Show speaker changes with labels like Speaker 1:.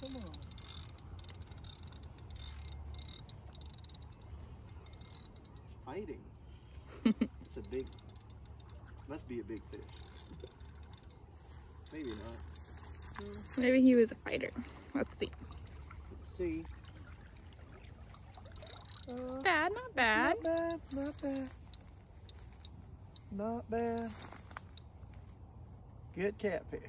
Speaker 1: Come on. It's fighting. it's a big, must be a big fish. Maybe not.
Speaker 2: Maybe he was a fighter. Let's see.
Speaker 1: Let's see. Uh,
Speaker 2: Bad, not bad.
Speaker 1: Not bad, not bad. Not bad. Good catfish.